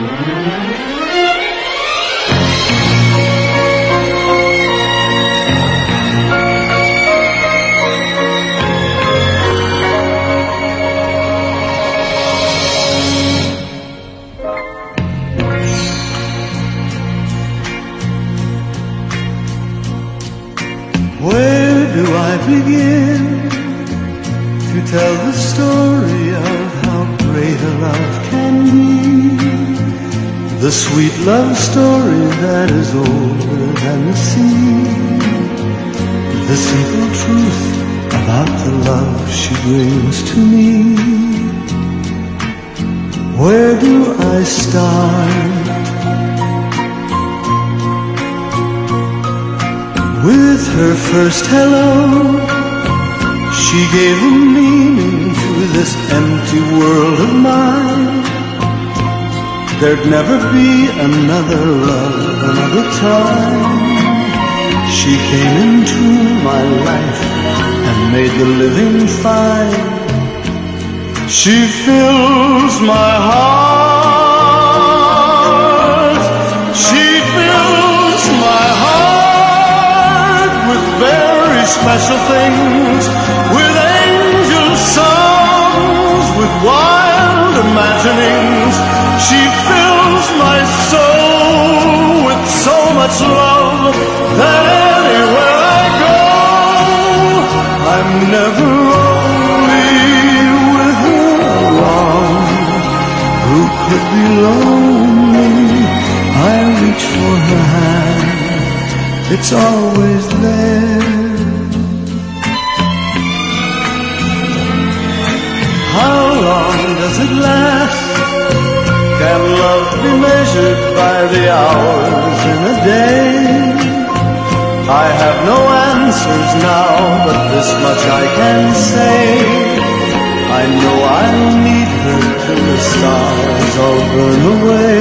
Where do I begin to tell the story of how great a love can be? The sweet love story that is older than the sea. The simple truth about the love she brings to me. Where do I start? With her first hello, she gave a meaning to this empty world of mine. There'd never be another love, another time. She came into my life and made the living fine. She fills my heart. She fills my heart with very special things, with angel songs, with wild imaginings. Much love that anywhere I go, I'm never only with her alone. Who could be lonely? I reach for her hand. It's always there. How long does it last? Love be measured by the hours in a day? I have no answers now, but this much I can say. I know I'll meet her till the stars all burn away,